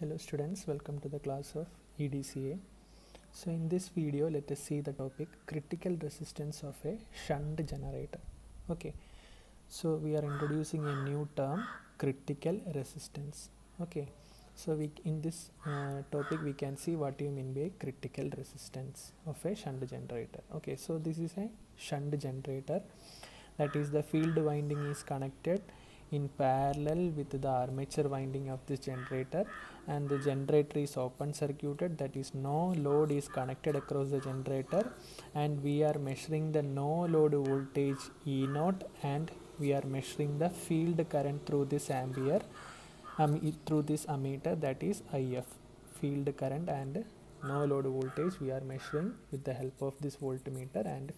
Hello students, welcome to the class of EDCA. So in this video, let us see the topic critical resistance of a shunt generator. Okay, so we are introducing a new term critical resistance. Okay, so we in this uh, topic we can see what you mean by critical resistance of a shunt generator. Okay, so this is a shunt generator that is the field winding is connected in parallel with the armature winding of this generator and the generator is open circuited. That is no load is connected across the generator. And we are measuring the no load voltage E naught and we are measuring the field current through this ampere um, through this ammeter that is IF field current and no load voltage we are measuring with the help of this voltmeter and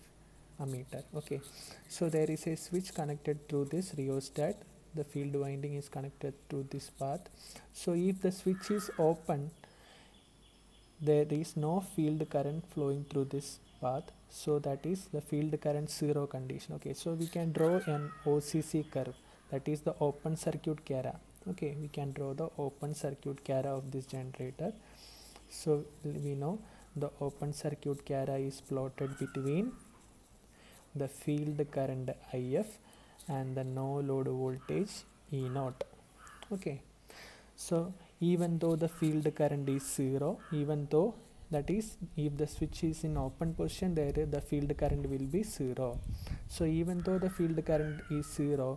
ammeter. Okay. So there is a switch connected through this rheostat the field winding is connected to this path. So if the switch is open there is no field current flowing through this path. So that is the field current zero condition. Okay so we can draw an occ curve. That is the open circuit cara okay we can draw the open circuit cara of this generator. So we know the open circuit cara is plotted between the field current if and the no load voltage e naught okay so even though the field current is zero even though that is if the switch is in open position there the field current will be zero so even though the field current is zero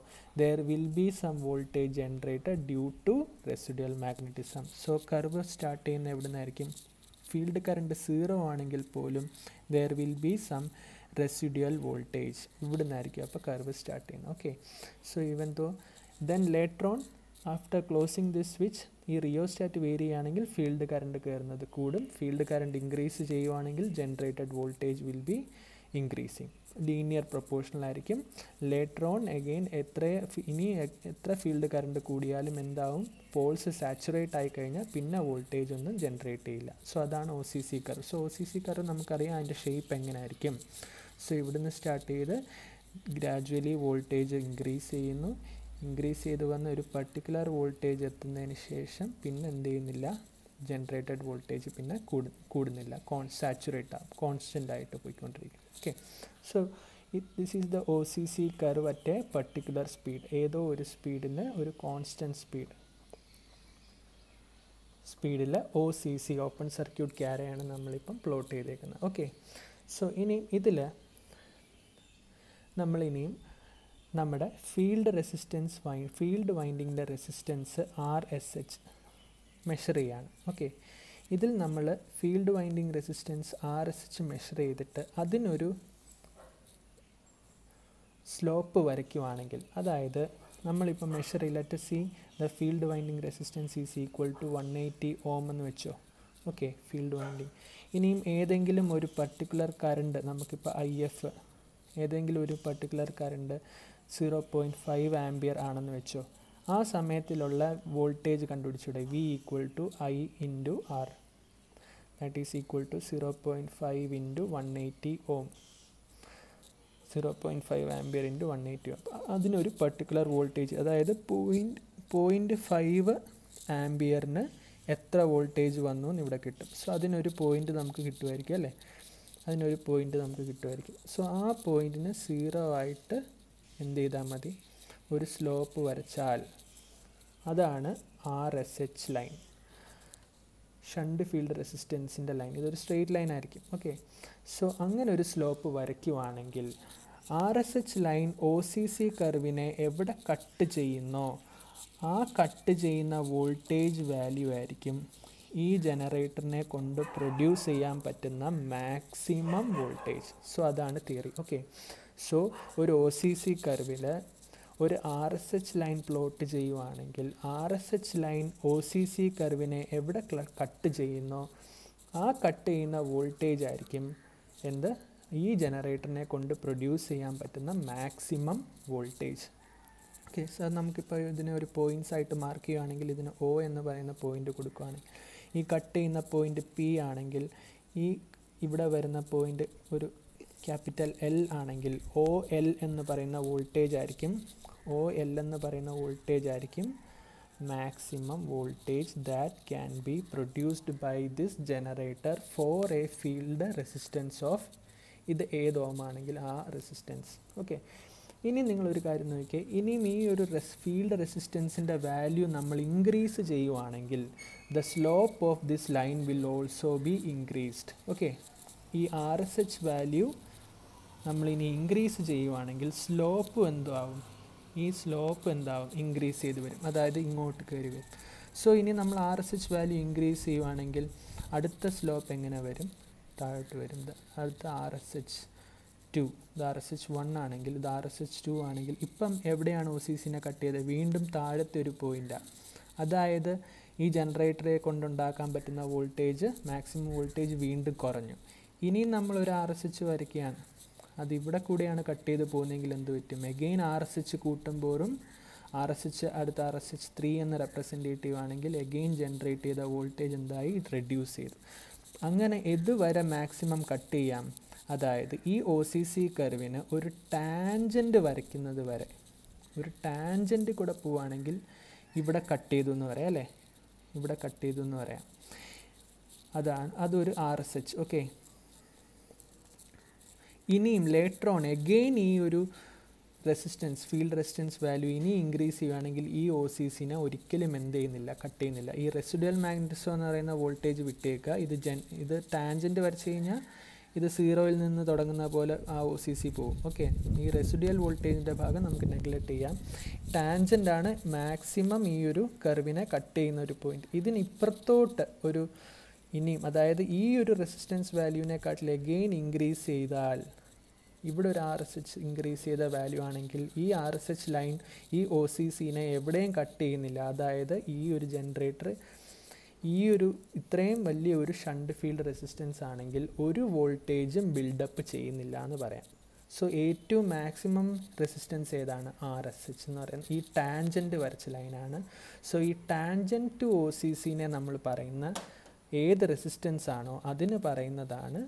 there will be some voltage generated due to residual magnetism so curve start in എവിടെ നിന്നായിരിക്കും field current zero പോലും there will be some residual voltage ഇവിടെ നിന്നായിരിക്കും അപ്പോൾ curve start ചെയ്യുന്നത്. Okay so even though then later on after closing this switch ഈ rheostat vary ആണെങ്കിൽ field current കയറുന്നത് കൂടും. ഫീൽഡ് കറണ്ട് ഇൻക്രീസ് ചെയ്യുവാണെങ്കിൽ generated voltage will be increasing linear proportional ആയിരിക്കും. ലേറ്റർ ഓൺ അഗെയിൻ എത്ര ഇനി എത്ര ഫീൽഡ് കറണ്ട് കൂടിയാലും എന്താവും? പോൾസ് സാച്ചുറേറ്റ് ആയി കഴിഞ്ഞാൽ പിന്നെ വോൾട്ടേജ് ഒന്നും ജനറേറ്റ് ചെയ്യില്ല. സോ അതാണ് O C C curve so O C C curve നമുക്കറിയാം അതിന്റെ ഷേപ്പ് എങ്ങനെയായിരിക്കും. സോ ഇവിടുന്ന് സ്റ്റാർട്ട് ചെയ്ത് ഗ്രാജുവലി വോൾട്ടേജ് ഇൻക്രീസ് ചെയ്യുന്നു. ഇൻക്രീസ് ചെയ്ത് വന്ന ഒരു പർട്ടിക്കുലർ വോൾട്ടേജ് എത്തുന്നതിന് ശേഷം പിന്നെ എന്ത് ചെയ്യുന്നില്ല? ജനറേറ്റഡ് വോൾട്ടേജ് പിന്നെ കൂടു കൂടുന്നില്ല. കോൺ സാച്ചുറേറ്റ് ആവും കോൺസ്റ്റന്റ് ആയിട്ട് പോയിക്കൊണ്ടിരിക്കും okay so this is the O C C curve at a particular speed ഏതോ ഒരു സ്പീഡിന് ഒരു കോൺസ്റ്റന്റ് സ്പീഡ് സ്പീഡിൽ O C C open circuit ക്യാരയാണ് നമ്മളിപ്പം പ്ലോട്ട് ചെയ്തേക്കുന്നത്. ഓക്കെ സോ ഇനി ഇതിൽ നമ്മളിനിയും നമ്മുടെ ഫീൽഡ് റെസിസ്റ്റൻസ് വൈ field വൈൻഡിങ്ങിന്റെ resistance R S H measure ചെയ്യാണ്. ഓക്കെ ഇതിൽ നമ്മൾ field winding resistance R S H measure ചെയ്തിട്ട് അതിനൊരു സ്ലോപ്പ് വരയ്ക്കുവാണെങ്കിൽ അതായത് നമ്മളിപ്പോൾ measure let see the field winding resistance is equal to one eighty ohm എന്ന് വെച്ചോ. ഓക്കെ ഫീൽഡ് വൈൻഡിങ് ഇനിയും ഏതെങ്കിലും ഒരു പർട്ടിക്കുലർ കറണ്ട് നമുക്കിപ്പോൾ ഐ എഫ് ഏതെങ്കിലും ഒരു particular current zero point five ampere ആണെന്ന് വെച്ചോ. ആ സമയത്തിലുള്ള voltage കണ്ടുപിടിച്ചൂടെ. V equal to I into R that is equal to zero point five into one eighty ohm zero point five ampere into one eighty ohm അതിനൊരു particular voltage അതായത് point point five ആംബിയറിന് എത്ര voltage വന്നു എന്ന് ഇവിടെ കിട്ടും. So അതിനൊരു point നമുക്ക് കിട്ടുമായിരിക്കും അല്ലേ? അതിനൊരു പോയിന്റ് നമുക്ക് കിട്ടുമായിരിക്കും. സോ ആ പോയിന്റിന് സീറോ ആയിട്ട് എന്ത് ചെയ്താൽ മതി? ഒരു സ്ലോപ്പ് വരച്ചാൽ അതാണ് R S H line shunt field റെസിസ്റ്റൻസിന്റെ ലൈൻ ഇതൊരു സ്ട്രെയിറ്റ് ലൈൻ ആയിരിക്കും. ഓക്കെ സോ അങ്ങനെ ഒരു slope വരയ്ക്കുവാണെങ്കിൽ R S H line O C C കർവിനെ എവിടെ കട്ട് ചെയ്യുന്നോ? ആ കട്ട് ചെയ്യുന്ന വോൾട്ടേജ് വാല്യൂ ആയിരിക്കും ഈ ജനറേറ്ററിനെ കൊണ്ട് പ്രൊഡ്യൂസ് ചെയ്യാൻ പറ്റുന്ന മാക്സിമം വോൾട്ടേജ് സോ അതാണ് തിയറി ഓക്കെ സോ ഒരു ഒ സി സി കർവിൽ ഒരു R S H line plot ചെയ്യുവാണെങ്കിൽ R S H line O C C കർവിനെ എവിടെ കട്ട് ചെയ്യുന്നോ ആ കട്ട് ചെയ്യുന്ന വോൾട്ടേജ് ആയിരിക്കും എന്ത്? ഈ ജനറേറ്ററിനെ കൊണ്ട് പ്രൊഡ്യൂസ് ചെയ്യാൻ പറ്റുന്ന മാക്സിമം വോൾട്ടേജ് ഓക്കെ സാർ നമുക്കിപ്പോൾ ഇതിനെ ഒരു പോയിന്റ്സ് ആയിട്ട് മാർക്ക് ചെയ്യുകയാണെങ്കിൽ ഇതിന് ഒ എന്ന് പറയുന്ന പോയിന്റ് കൊടുക്കുകയാണെങ്കിൽ ഈ കട്ട് ചെയ്യുന്ന പോയിന്റ് പി ആണെങ്കിൽ ഈ ഇവിടെ വരുന്ന പോയിന്റ് ഒരു ക്യാപിറ്റൽ എൽ ആണെങ്കിൽ ഒ എൽ എന്ന് പറയുന്ന വോൾട്ടേജ് ആയിരിക്കും. ഒ എൽ എന്ന് പറയുന്ന വോൾട്ടേജ് ആയിരിക്കും. Maximum voltage that can be produced by this generator for a field resistance of ഇത് ഏത് ഓമാണെങ്കിൽ ആ റെസിസ്റ്റൻസ് ഓക്കെ ഇനി നിങ്ങളൊരു കാര്യം നോക്കിയേ. ഇനിയും ഈ ഒരു റെസ് ഫീൽഡ് റെസിസ്റ്റൻസിന്റെ വാല്യൂ നമ്മൾ ഇൻക്രീസ് ചെയ്യുവാണെങ്കിൽ the slope of this line will also be increased okay ഈ ആർ എസ് എച്ച് വാല്യൂ നമ്മളിനി ഇൻക്രീസ് ചെയ്യുവാണെങ്കിൽ സ്ലോപ്പ് എന്താവും? ഈ സ്ലോപ്പ് എന്താവും? ഇൻക്രീസ് ചെയ്ത് വരും. അതായത് ഇങ്ങോട്ട് കയറി വരും. സോ ഇനി നമ്മൾ R S H value increase ചെയ്യുവാണെങ്കിൽ അടുത്ത സ്ലോപ്പ് എങ്ങനെ വരും? താഴോട്ട് വരും അടുത്ത ആർ എസ് എച്ച് ടു ഇത് ആർ എസ് എച്ച് വൺ ആണെങ്കിൽ ഇത് ആർ എസ് എച്ച് ടു ആണെങ്കിൽ ഇപ്പം എവിടെയാണ് ഒ സി സിനെ കട്ട് ചെയ്തത്? വീണ്ടും താഴത്തെ ഒരു പോയിന്റാണ് അതായത് ഈ ജനറേറ്ററെ കൊണ്ടുണ്ടാക്കാൻ പറ്റുന്ന വോൾട്ടേജ് മാക്സിമം വോൾട്ടേജ് വീണ്ടും കുറഞ്ഞു. ഇനിയും നമ്മളൊരു ആർ എസ് എച്ച് വരയ്ക്കുകയാണ്. അത് ഇവിടെ കൂടെയാണ് കട്ട് ചെയ്ത് പോകുന്നതെങ്കിൽ എന്ത് പറ്റും? എഗെയിൻ ആർ എസ് എച്ച് കൂട്ടുമ്പോഴും ആർ എസ് എച്ച് അടുത്ത ആർ എസ് എച്ച് ത്രീ എന്ന റെപ്രസെന്റേറ്റീവ് ആണെങ്കിൽ എഗെയിൻ ജനറേറ്റ് ചെയ്ത വോൾട്ടേജ് എന്തായി? റെഡ്യൂസ് ചെയ്തു. അങ്ങനെ ഇതുവരെ മാക്സിമം കട്ട് ചെയ്യാം. അതായത് ഈ ഒ സി സി കർവിന് ഒരു ടാൻജന്റ് വരയ്ക്കുന്നത് വരെ ഒരു ടാൻജന്റ് കൂടെ പോവുകയാണെങ്കിൽ ഇവിടെ കട്ട് ചെയ്തു എന്ന് പറയാം അല്ലേ? ഇവിടെ കട്ട് ചെയ്തു എന്ന് പറയാം. അതാണ് അതൊരു ആർ എസ് എച്ച് ഓക്കെ ഇനിയും ലേറ്റർ ഓൺ എഗെയിൻ ഈ ഒരു റെസിസ്റ്റൻസ് ഫീൽഡ് റെസിസ്റ്റൻസ് വാല്യൂ ഇനി ഇൻക്രീസ് ചെയ്യുകയാണെങ്കിൽ ഈ ഒ സി സിനെ ഒരിക്കലും എന്ത് ചെയ്യുന്നില്ല കട്ട് ചെയ്യുന്നില്ല. ഈ റെസിഡുവൽ മാഗ്നറ്റിസം എന്ന് പറയുന്ന വോൾട്ടേജ് വിട്ടേക്കുക. ഇത് ജൻ ഇത് ടാൻജന്റ് വരച്ച് കഴിഞ്ഞാൽ ഇത് സീറോയിൽ നിന്ന് തുടങ്ങുന്ന പോലെ ആ ഒ സി സി പോവും ഓക്കെ ഈ റെസിഡ്യൽ വോൾട്ടേജിന്റെ ഭാഗം നമുക്ക് നെഗ്ലക്റ്റ് ചെയ്യാം. ടാൻജന്റ് ആണ് മാക്സിമം ഈ ഒരു കർവിനെ കട്ട് ചെയ്യുന്ന ഒരു പോയിന്റ് ഇതിനിപ്പുറത്തോട്ട് ഒരു ഇനിയും അതായത് ഈ ഒരു റെസിസ്റ്റൻസ് വാല്യൂവിനെക്കാട്ടിൽ എഗെയിൻ ഇൻക്രീസ് ചെയ്താൽ ഇവിടെ ഒരു ആർ എസ് എച്ച് ഇൻക്രീസ് ചെയ്ത വാല്യൂ ആണെങ്കിൽ ഈ ആർ എസ് എച്ച് ലൈൻ ഈ ഒ സി സിനെ എവിടെയും കട്ട് ചെയ്യുന്നില്ല. അതായത് ഈ ഒരു ജനറേറ്റർ ഈ ഒരു ഇത്രയും വലിയ ഒരു ഷണ്ട് ഫീൽഡ് റെസിസ്റ്റൻസ് ആണെങ്കിൽ ഒരു വോൾട്ടേജും ബിൽഡപ്പ് ചെയ്യുന്നില്ല എന്ന് പറയാം. സോ ഏറ്റവും മാക്സിമം റെസിസ്റ്റൻസ് ഏതാണ്? ആർ എസ് എച്ച് എന്ന് പറയുന്നത് ഈ ടാൻജന്റ് വരച്ച ലൈനാണ് സോ ഈ ടാൻജന്റ് ടു ഒ സി സിനെ നമ്മൾ പറയുന്ന ഏത് റെസിസ്റ്റൻസ് ആണോ അതിന് പറയുന്നതാണ്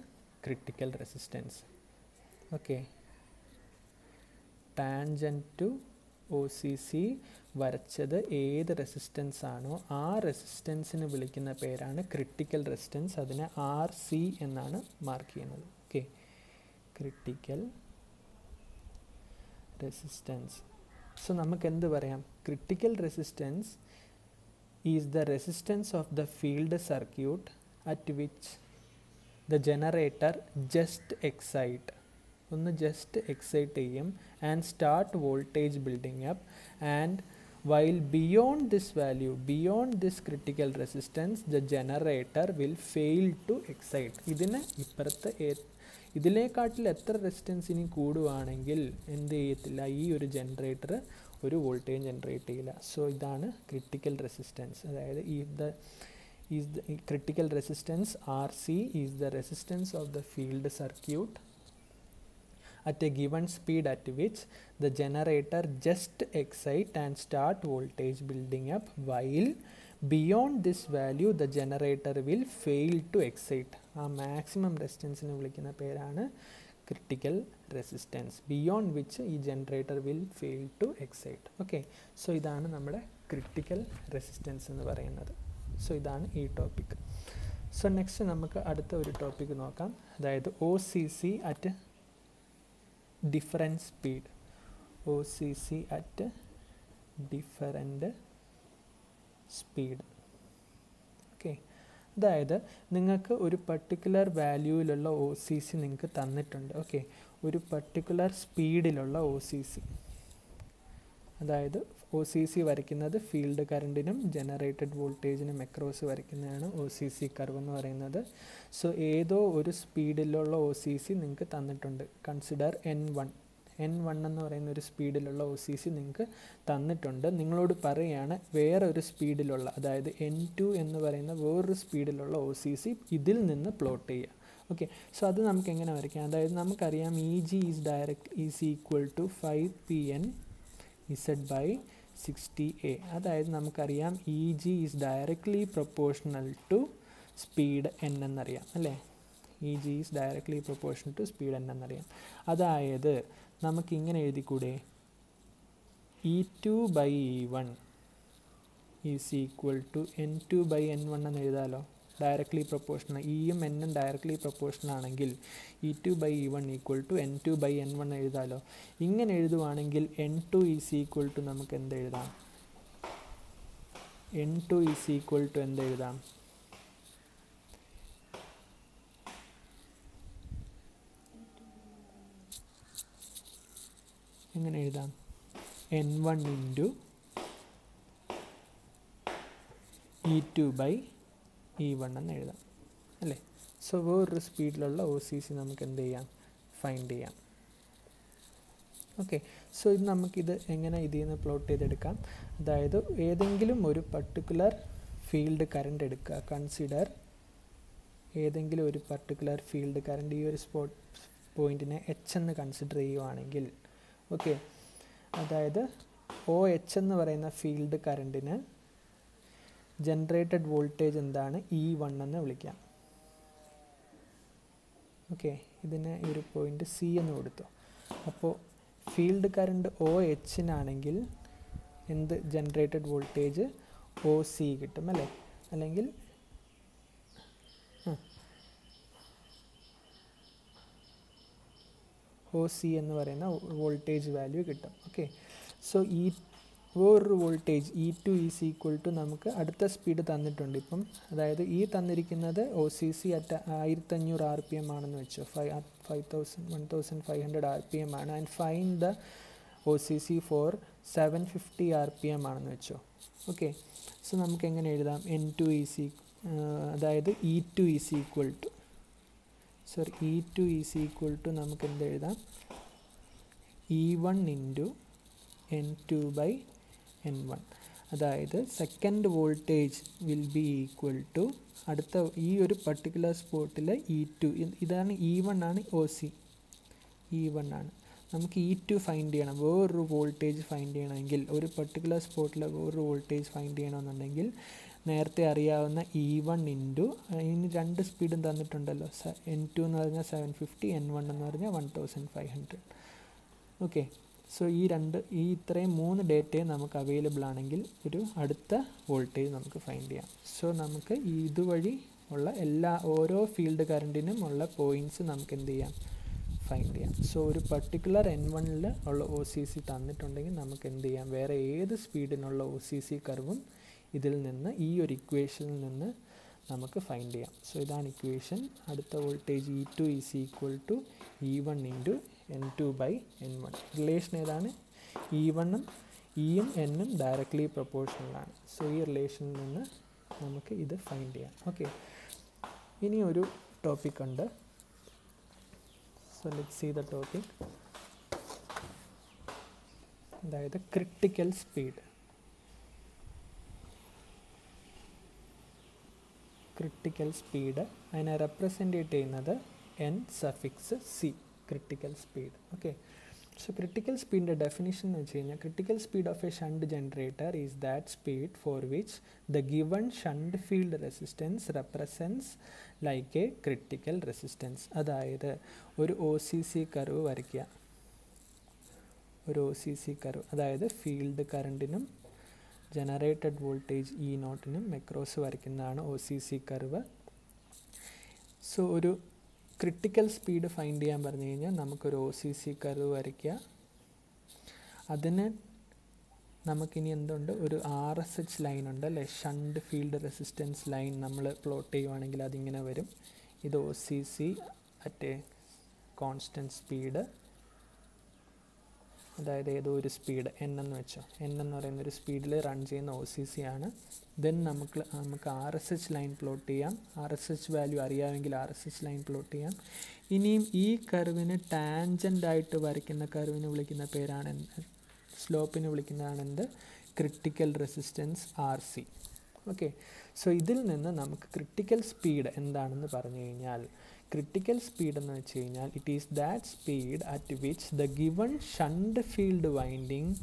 critical resistance okay tangent to O C C വരച്ചത് ഏത് റെസിസ്റ്റൻസ് ആണോ ആ റെസിസ്റ്റൻസിന് വിളിക്കുന്ന പേരാണ് ക്രിട്ടിക്കൽ റെസിസ്റ്റൻസ് അതിനെ ആർ സി എന്നാണ് മാർക്ക് ചെയ്യുന്നത്. ഓക്കെ ക്രിട്ടിക്കൽ റെസിസ്റ്റൻസ് സോ നമുക്ക് എന്ത് പറയാം? Critical resistance is the resistance of the field circuit at which the generator just excite ഒന്ന് ജസ്റ്റ് എക്സൈറ്റ് ചെയ്യും and start voltage building up and while beyond this value, beyond this critical resistance, the generator will fail to excite. ഇതിന് ഇപ്പുറത്ത് ഇതിലേക്കാട്ടിൽ എത്ര resistance ഇനി കൂടുവാണെങ്കിൽ എന്ത് ചെയ്യത്തില്ല? ഈ ഒരു ജനറേറ്റർ ഒരു വോൾട്ടേജ് ജനറേറ്റ് ചെയ്യില്ല. സോ ഇതാണ് ക്രിട്ടിക്കൽ റെസിസ്റ്റൻസ് അതായത് ഈ the is the critical resistance R C is the resistance of the field circuit at a given speed at which the generator just excite and start voltage building up while beyond this value the generator will fail to excite ആ maximum റെസിസ്റ്റൻസിനെ വിളിക്കുന്ന പേരാണ് critical resistance beyond which ഈ generator will fail to excite okay so ഇതാണ് നമ്മുടെ critical resistance എന്ന് പറയുന്നത്. So ഇതാണ് ഈ ടോപ്പിക് സോ നെക്സ്റ്റ് നമുക്ക് അടുത്ത ഒരു ടോപ്പിക് നോക്കാം. അതായത് O C C at different speed O C C at different speed okay അതായത് നിങ്ങൾക്ക് ഒരു പർട്ടിക്കുലർ വാല്യൂവിലുള്ള ഒ സി സി നിങ്ങൾക്ക് തന്നിട്ടുണ്ട്. ഓക്കെ ഒരു പർട്ടിക്കുലർ സ്പീഡിലുള്ള ഒ സി സി അതായത് ഒ സി സി വരയ്ക്കുന്നത് ഫീൽഡ് കറണ്ടിനും ജനറേറ്റഡ് വോൾട്ടേജിനും അക്രോസ് വരയ്ക്കുന്നതാണ് ഒ സി സി കർവ് എന്ന് പറയുന്നത്. സോ ഏതോ ഒരു സ്പീഡിലുള്ള ഒ സി സി നിങ്ങൾക്ക് തന്നിട്ടുണ്ട്. Consider N one N one എന്ന് പറയുന്ന ഒരു സ്പീഡിലുള്ള ഒ സി സി നിങ്ങൾക്ക് തന്നിട്ടുണ്ട്. നിങ്ങളോട് പറയുകയാണ് വേറെ ഒരു സ്പീഡിലുള്ള അതായത് എൻ ടു എന്ന് പറയുന്ന വേറൊരു സ്പീഡിലുള്ള ഒ സി സി ഇതിൽ നിന്ന് പ്ലോട്ട് ചെയ്യുക. ഓക്കെ സോ അത് നമുക്ക് എങ്ങനെ വരയ്ക്കാം? അതായത് നമുക്കറിയാം E G is direct is equal to five P N Z by sixty A അതായത് നമുക്കറിയാം E G is directly proportional to speed N എന്നറിയാം അല്ലേ? E G is directly proportional to speed N എന്നറിയാം. അതായത് നമുക്കിങ്ങനെ എഴുതിക്കൂടെ? E two by E one is equal to N two by N one എന്ന് എഴുതാമല്ലോ directly proportional ഇയും എന്നും directly proportional ആണെങ്കിൽ E two by E one equal to N two by N one എഴുതാലോ. ഇങ്ങനെ എഴുതുവാണെങ്കിൽ N two is equal to നമുക്ക് എന്ത് എഴുതാം? N two is equal to എന്ത് എഴുതാം? എങ്ങനെ എഴുതാം? N one into E two by E one എന്ന് എഴുതാം അല്ലേ? സോ വേറൊരു സ്പീഡിലുള്ള ഒ സി സി നമുക്ക് എന്ത് ചെയ്യാം? ഫൈൻഡ് ചെയ്യാം. ഓക്കെ സോ ഇത് നമുക്കിത് എങ്ങനെ ഇതിൽ നിന്ന് പ്ലോട്ട് ചെയ്തെടുക്കാം? അതായത് ഏതെങ്കിലും ഒരു പർട്ടിക്കുലർ ഫീൽഡ് കറണ്ട് എടുക്കുക. കൺസിഡർ ഏതെങ്കിലും ഒരു പർട്ടിക്കുലർ ഫീൽഡ് കറണ്ട് ഈ ഒരു സ്പോട്ട് പോയിന്റിനെ എച്ച് എന്ന് കൺസിഡർ ചെയ്യുവാണെങ്കിൽ ഓക്കെ അതായത് ഒ എച്ച് എന്ന് പറയുന്ന ഫീൽഡ് കറണ്ടിന് ജനറേറ്റഡ് വോൾട്ടേജ് എന്താണ്? ഇ വൺ എന്ന് വിളിക്കാം. ഓക്കെ ഇതിന് ഈ ഒരു പോയിന്റ് സി എന്ന് കൊടുത്തു. അപ്പോൾ ഫീൽഡ് കറണ്ട് ഒ എച്ചിനാണെങ്കിൽ എന്ത് ജനറേറ്റഡ് വോൾട്ടേജ് ഒ സി കിട്ടും അല്ലേ? അല്ലെങ്കിൽ ഒ സി എന്ന് പറയുന്ന വോൾട്ടേജ് വാല്യൂ കിട്ടും. ഓക്കെ സോ ഈ വേറൊരു voltage E two is equal to നമുക്ക് അടുത്ത സ്പീഡ് തന്നിട്ടുണ്ട്. ഇപ്പം അതായത് ഈ തന്നിരിക്കുന്നത് ഒ സി സി അറ്റ് ആയിരത്തഞ്ഞൂറ് ആർ പി എം ആണെന്ന് വെച്ചോ. Five five thousand one thousand five hundred R P M ആണ്. And fine the O C C four seven fifty R P M ആണെന്ന് വെച്ചോ. ഓക്കെ സോ നമുക്ക് എങ്ങനെ എഴുതാം? N two is അതായത് E two is equal to sorry E two is equal to നമുക്ക് എന്ത് എഴുതാം? E one into N two by N one അതായത് second voltage will be equal to അടുത്ത ഈ ഒരു പർട്ടിക്കുലർ സ്പോട്ടിലെ ഇ ടു ഇതാണ് ഇ വൺ ആണ് ഒ സി ഇ വൺ ആണ്. നമുക്ക് ഇ ടു ഫൈൻഡ് ചെയ്യണം. വേറൊരു വോൾട്ടേജ് ഫൈൻഡ് ചെയ്യണമെങ്കിൽ ഒരു പർട്ടിക്കുലർ സ്പോട്ടിലെ വേറൊരു വോൾട്ടേജ് ഫൈൻഡ് ചെയ്യണമെന്നുണ്ടെങ്കിൽ നേരത്തെ അറിയാവുന്ന ഇ വൺ ഇന്റു ഇനി രണ്ട് സ്പീഡും തന്നിട്ടുണ്ടല്ലോ. എൻ ടു എന്ന് പറഞ്ഞാൽ സെവൻ ഫിഫ്റ്റി എൻ വൺ എന്ന് പറഞ്ഞാൽ one thousand five hundred okay so ഈ രണ്ട് ഈ ഇത്രയും മൂന്ന് ഡേറ്റയും നമുക്ക് അവൈലബിൾ ആണെങ്കിൽ ഒരു അടുത്ത വോൾട്ടേജ് നമുക്ക് ഫൈൻഡ് ചെയ്യാം. സോ നമുക്ക് ഇതുവഴി ഉള്ള എല്ലാ ഓരോ ഫീൽഡ് കറണ്ടിനും ഉള്ള പോയിന്റ്സ് നമുക്ക് എന്ത് ചെയ്യാം? ഫൈൻഡ് ചെയ്യാം. സോ ഒരു പർട്ടിക്കുലർ എൻ വണ്ണിൽ ഉള്ള ഒ സി സി തന്നിട്ടുണ്ടെങ്കിൽ നമുക്ക് എന്ത് ചെയ്യാം? വേറെ ഏത് സ്പീഡിനുള്ള ഒ സി സി കർവും ഇതിൽ നിന്ന് ഈ ഒരു ഇക്വേഷനിൽ നിന്ന് നമുക്ക് ഫൈൻഡ് ചെയ്യാം. സോ ഇതാണ് ഇക്വേഷൻ അടുത്ത voltage E two is equal to E one into N two by N one relation ഏതാണ്? ഇ വണ്ണും ഇയും എന്നും ഡയറക്ട്ലി പ്രപ്പോർഷണലാണ് സോ ഈ റിലേഷനിൽ നിന്ന് നമുക്ക് ഇത് ഫൈൻഡ് ചെയ്യാം. ഓക്കെ ഇനി ഒരു ടോപ്പിക് ഉണ്ട്. So let see the topic അതായത് ക്രിട്ടിക്കൽ സ്പീഡ് ക്രിട്ടിക്കൽ സ്പീഡ് അതിനെ റെപ്രസെന്റേറ്റ് ചെയ്യുന്നത് N suffix C critical speed okay so critical സ്പീഡിന്റെ definition എന്ന് വെച്ച് critical speed of a shunt generator is that speed for which the given shunt field resistance represents like a critical resistance അതായത് ഒരു O C C curve വരയ്ക്കുക. ഒരു O C C curve അതായത് field കറണ്ടിനും generated voltage E നോട്ടിനും മെക്രോസ് വരയ്ക്കുന്നതാണ് O C critical speed find ചെയ്യാൻ പറഞ്ഞു കഴിഞ്ഞാൽ നമുക്കൊരു ഒ സി സി കർവ് വരയ്ക്കുക. അതിന് നമുക്കിനി എന്തുണ്ട്? ഒരു ആർ എസ് എച്ച് ലൈൻ ഉണ്ട് അല്ലേ? ഷണ്ട് ഫീൽഡ് റെസിസ്റ്റൻസ് ലൈൻ നമ്മൾ പ്ലോട്ട് ചെയ്യുവാണെങ്കിൽ അതിങ്ങനെ വരും. ഇത് O C C at constant speed അതായത് ഏതോ ഒരു സ്പീഡ് എൻ എന്ന് വെച്ചോ. എൻ എന്ന് പറയുന്ന ഒരു സ്പീഡിൽ റൺ ചെയ്യുന്ന ഒ സി സി ആണ്. ദെൻ നമുക്ക് നമുക്ക് R S H line plot ചെയ്യാം. ആർ എസ് എച്ച് വാല്യൂ അറിയാമെങ്കിൽ R S H line plot ചെയ്യാം. ഇനിയും ഈ കർവിന് ടാൻജന്റായിട്ട് വരയ്ക്കുന്ന കർവിന് വിളിക്കുന്ന പേരാണ് സ്ലോപ്പിന് വിളിക്കുന്നതാണ് എന്ത്? Critical resistance R C okay so ഇതിൽ നിന്ന് നമുക്ക് ക്രിട്ടിക്കൽ സ്പീഡ് എന്താണെന്ന് പറഞ്ഞു കഴിഞ്ഞാൽ ക്രിട്ടിക്കൽ സ്പീഡ് എന്ന് വെച്ച് കഴിഞ്ഞാൽ it is that speed at which the given shunt field winding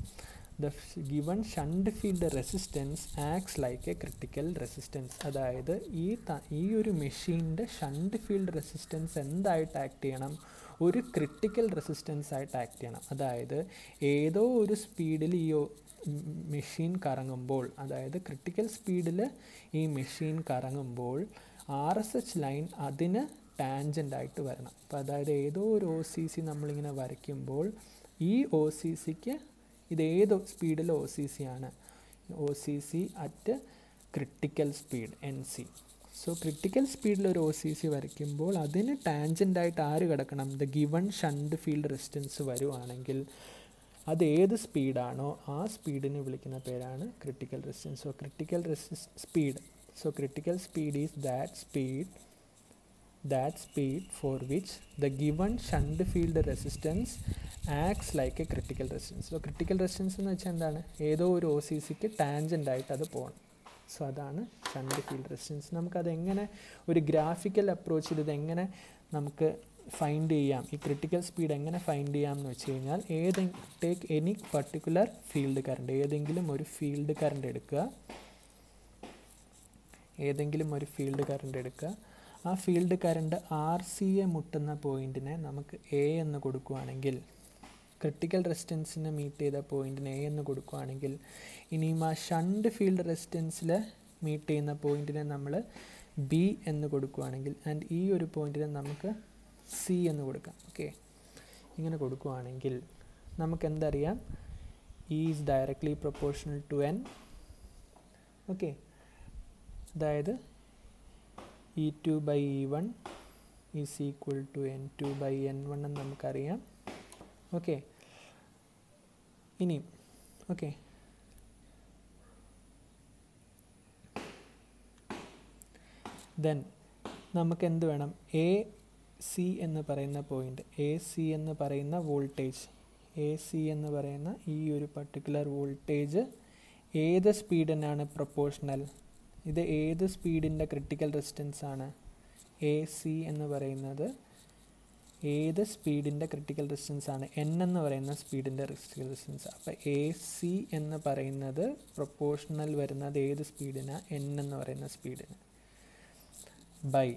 the given shunt field resistance acts like a critical resistance അതായത് ഈ ഈ ഒരു മെഷീന്റെ ഷണ്ട് ഫീൽഡ് റെസിസ്റ്റൻസ് എന്തായിട്ട് ആക്ട് ചെയ്യണം? ഒരു ക്രിട്ടിക്കൽ റെസിസ്റ്റൻസ് ആയിട്ട് ആക്ട് ചെയ്യണം. അതായത് ഏതോ ഒരു സ്പീഡിൽ ഈ മെഷീൻ കറങ്ങുമ്പോൾ അതായത് ക്രിട്ടിക്കൽ സ്പീഡിൽ ഈ മെഷീൻ കറങ്ങുമ്പോൾ ആർ എസ് എച്ച് ലൈൻ അതിന് ടാൻജന്റ് ആയിട്ട് വരണം. അപ്പോൾ അതായത് ഏതോ ഒരു ഒ സി സി നമ്മളിങ്ങനെ വരയ്ക്കുമ്പോൾ ഈ ഒ സി സിക്ക് ഇത് ഏത് സ്പീഡിൽ ഒ സി സി ആണ്? O C C at critical speed N C so critical സ്പീഡിൽ ഒരു ഒ സി സി വരയ്ക്കുമ്പോൾ അതിന് ടാൻജന്റ് ആയിട്ട് ആര് കിടക്കണം? The given shunt field resistance വരുവാണെങ്കിൽ അത് ഏത് സ്പീഡാണോ ആ സ്പീഡിനെ വിളിക്കുന്ന പേരാണ് critical resistance so critical റെസിസ് speed so critical speed is that speed that speed for which the given shunt field resistance acts like a critical resistance so critical resistance എന്ന് വെച്ചാൽ എന്താണ്? ഏതോ ഒരു ഒ സി സിക്ക് ടാൻജന്റ് ആയിട്ട് അത് പോകണം so അതാണ് ഷണ്ട് ഫീൽഡ് റെസിസ്റ്റൻസ് നമുക്കത് എങ്ങനെ ഒരു ഗ്രാഫിക്കൽ അപ്രോച്ച് ഇത് എങ്ങനെ നമുക്ക് ഫൈൻഡ് ചെയ്യാം. ഈ ക്രിട്ടിക്കൽ സ്പീഡ് എങ്ങനെ ഫൈൻഡ് ചെയ്യാം എന്ന് വെച്ച് കഴിഞ്ഞാൽ ഏതെ take any particular field current ഏതെങ്കിലും ഒരു ഫീൽഡ് കറണ്ട് എടുക്കുക. ഏതെങ്കിലും ഒരു ഫീൽഡ് കറണ്ട് എടുക്കുക. ആ field current R C A മുട്ടുന്ന പോയിന്റിനെ നമുക്ക് എ എന്ന് കൊടുക്കുകയാണെങ്കിൽ ക്രിട്ടിക്കൽ റെസിസ്റ്റൻസിനെ മീറ്റ് ചെയ്ത പോയിന്റിന് എ എന്ന് കൊടുക്കുകയാണെങ്കിൽ ഇനിയും ആ ഷണ്ട് ഫീൽഡ് റെസിസ്റ്റൻസിൽ മീറ്റ് ചെയ്യുന്ന പോയിന്റിനെ നമ്മൾ ബി എന്ന് കൊടുക്കുകയാണെങ്കിൽ ആൻഡ് ഈ ഒരു പോയിന്റിനെ നമുക്ക് സി എന്ന് കൊടുക്കാം. ഓക്കെ ഇങ്ങനെ കൊടുക്കുകയാണെങ്കിൽ നമുക്ക് എന്തറിയാം E is directly proportional to N okay അതായത് E two by E one is equal to N two by N one എന്ന് നമുക്കറിയാം. ഓക്കെ ഇനി ഓക്കെ ദെൻ നമുക്ക് എന്ത് വേണം? എ സി എന്ന് പറയുന്ന പോയിന്റ് എ സി എന്ന് പറയുന്ന വോൾട്ടേജ് എ സി എന്ന് പറയുന്ന ഈ ഒരു പർട്ടിക്കുലർ വോൾട്ടേജ് ഏത് സ്പീഡിനാണ് പ്രൊപ്പോഷണൽ ഇത് ഏത് സ്പീഡിന്റെ ക്രിട്ടിക്കൽ റെസിസ്റ്റൻസ് ആണ്? എ സി എന്ന് പറയുന്നത് ഏത് സ്പീഡിന്റെ ക്രിട്ടിക്കൽ റെസിസ്റ്റൻസ് ആണ്? എൻ എന്ന് പറയുന്ന സ്പീഡിന്റെ ക്രിട്ടിക്കൽ റെസിസ്റ്റൻസ് അപ്പോൾ എ സി എന്ന് പറയുന്നത് പ്രൊപ്പോഷണൽ വരുന്നത് ഏത് സ്പീഡിനാണ് എൻ എന്ന് പറയുന്ന സ്പീഡിന് ബൈ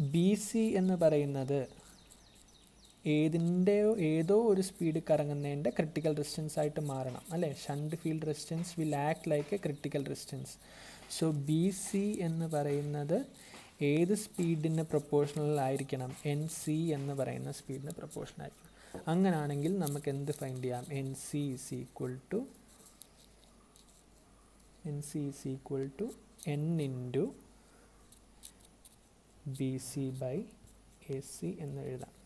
ബി സി എന്ന് പറയുന്നത് ഏതിന്റെയോ ഏതോ ഒരു സ്പീഡ് കറങ്ങുന്നതിന്റെ ക്രിട്ടിക്കൽ റെസിസ്റ്റൻസ് ആയിട്ട് മാറണം അല്ലേ? Shunt field resistance will act like a critical resistance so B C എന്ന് പറയുന്നത് ഏത് സ്പീഡിന് പ്രൊപ്പോർഷണൽ ആയിരിക്കണം? എൻ സി എന്ന് പറയുന്ന സ്പീഡിന് പ്രൊപ്പോർഷണൽ ആയിരിക്കണം. അങ്ങനാണെങ്കിൽ നമുക്ക് എന്ത് ഫൈൻഡ് ചെയ്യാം? N C is equal to N C is equal to N into B C by A C എന്ന് എഴുതാം.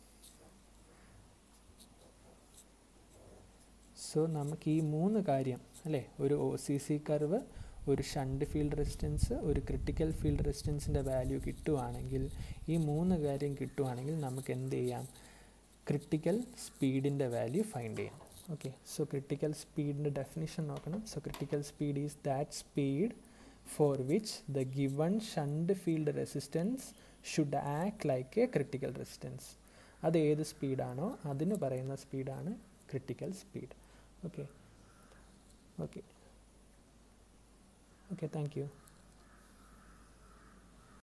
സോ നമുക്ക് ഈ മൂന്ന് കാര്യം അല്ലേ? ഒരു ഒ സി സി കർവ് ഒരു ഷണ്ട് ഫീൽഡ് റെസിസ്റ്റൻസ് ഒരു ക്രിട്ടിക്കൽ ഫീൽഡ് റെസിസ്റ്റൻസിന്റെ വാല്യൂ കിട്ടുവാണെങ്കിൽ ഈ മൂന്ന് കാര്യം കിട്ടുവാണെങ്കിൽ നമുക്ക് എന്ത് ചെയ്യാം? ക്രിട്ടിക്കൽ സ്പീഡിന്റെ വാല്യൂ ഫൈൻഡ് ചെയ്യാം. ഓക്കെ സോ ക്രിട്ടിക്കൽ സ്പീഡിന്റെ ഡെഫിനിഷൻ നോക്കണം. So critical speed is that speed for which the given shunt field resistance should act like a critical resistance അത് ഏത് സ്പീഡാണോ അതിന് പറയുന്ന സ്പീഡാണ് critical speed okay okay okay thank you.